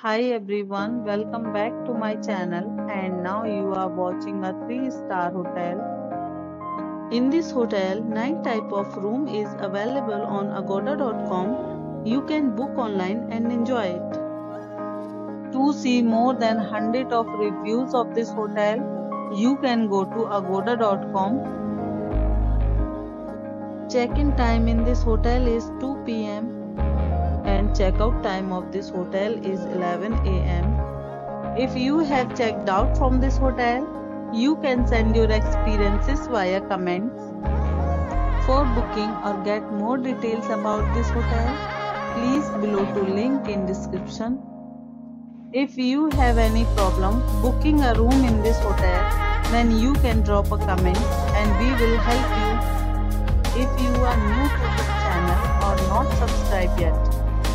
Hi everyone, welcome back to my channel and now you are watching a 3 star hotel. In this hotel, 9 type of room is available on agoda.com. You can book online and enjoy it. To see more than 100 of reviews of this hotel, you can go to agoda.com. Check-in time in this hotel is 2 p.m checkout time of this hotel is 11 am. If you have checked out from this hotel, you can send your experiences via comments. For booking or get more details about this hotel, please below to link in description. If you have any problem booking a room in this hotel, then you can drop a comment and we will help you. If you are new to this channel or not subscribed yet,